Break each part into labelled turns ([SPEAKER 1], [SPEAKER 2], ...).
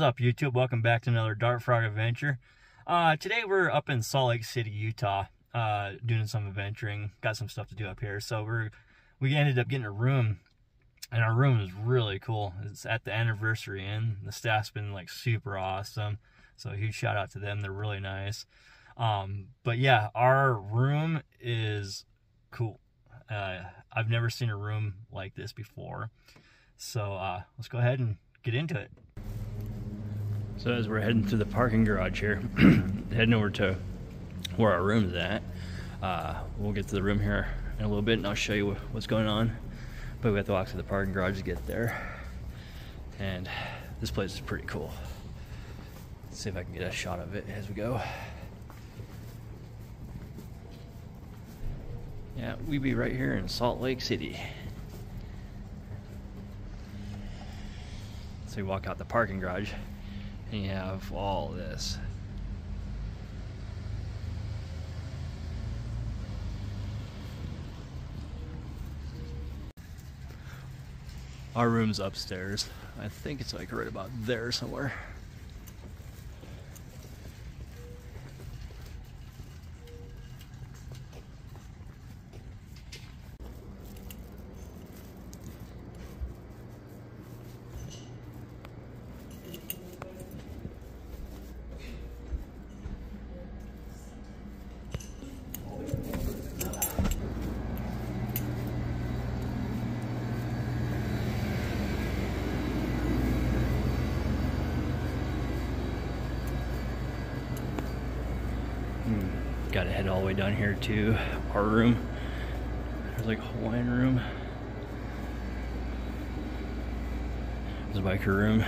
[SPEAKER 1] is up, YouTube? Welcome back to another Dart Frog adventure. Uh, today we're up in Salt Lake City, Utah, uh, doing some adventuring. Got some stuff to do up here. So we're we ended up getting a room, and our room is really cool. It's at the Anniversary Inn. The staff's been like super awesome. So huge shout out to them. They're really nice. Um, but yeah, our room is cool. Uh, I've never seen a room like this before. So uh, let's go ahead and get into it. So as we're heading to the parking garage here, heading over to where our room is at, uh, we'll get to the room here in a little bit and I'll show you what's going on. But we have to walk to the parking garage to get there. And this place is pretty cool. Let's see if I can get a shot of it as we go. Yeah, we be right here in Salt Lake City. So we walk out the parking garage and you have all this. Our room's upstairs. I think it's like right about there somewhere. Got to head all the way down here to our room. There's like a Hawaiian room. There's a biker room.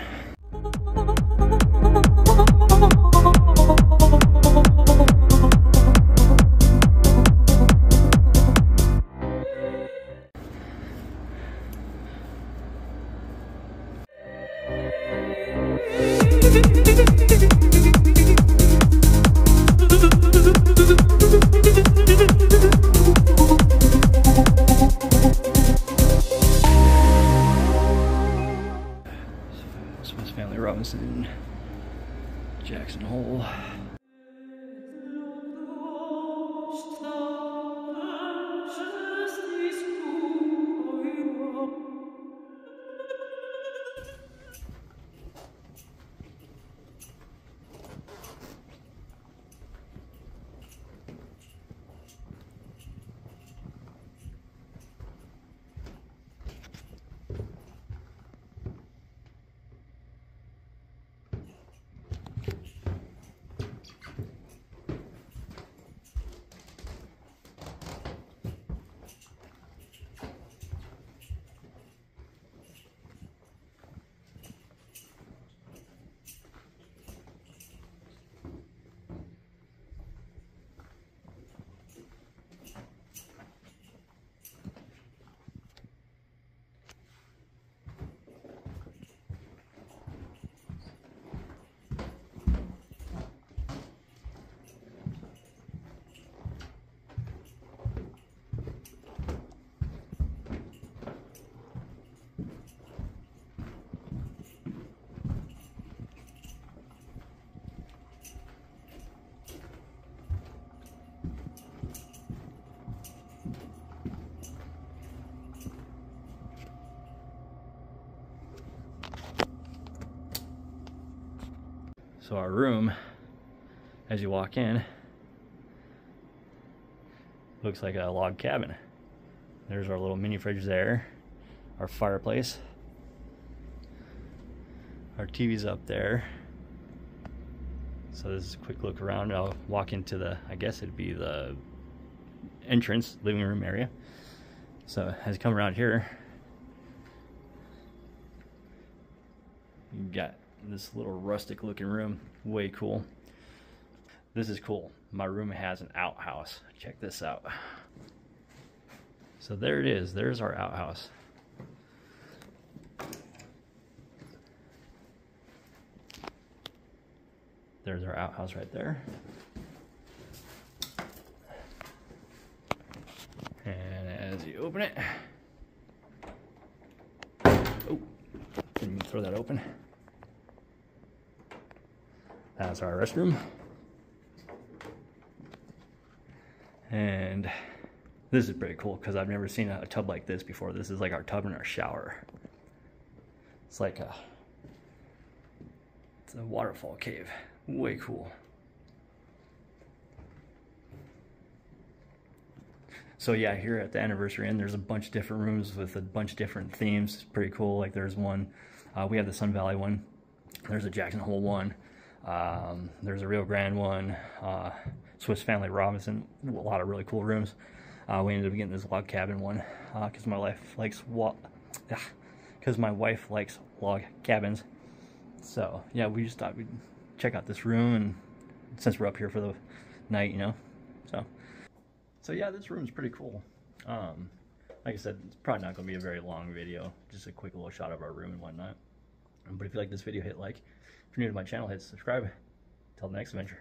[SPEAKER 1] Robinson, Jackson Hole. So our room, as you walk in, looks like a log cabin. There's our little mini fridge there, our fireplace, our TV's up there. So this is a quick look around. I'll walk into the, I guess it'd be the entrance living room area. So as you come around here, you got this little rustic looking room. Way cool. This is cool. My room has an outhouse. Check this out. So there it is. There's our outhouse. There's our outhouse right there. And as you open it, oh, didn't throw that open. That's our restroom. And this is pretty cool because I've never seen a, tub like this before. This is like our tub and our shower. It's like a, it's a waterfall cave. Way cool. So yeah, here at the anniversary inn, there's a bunch of different rooms with a bunch of different themes. It's pretty cool. Like there's one, uh, we have the Sun Valley one. There's a Jackson Hole one. Um, there's a Rio Grande one. Uh, Swiss Family Robinson. A lot of really cool rooms. Uh, we ended up getting this log cabin one because uh, my wife likes because my wife likes log cabins. So yeah, we just thought we'd check out this room, and since we're up here for the night, you know, so so yeah, this room's pretty cool. Um, like I said, it's probably not going to be a very long video, just a quick little shot of our room and whatnot. But if you like this video, hit like. If you're new to my channel, hit subscribe. Until the next adventure.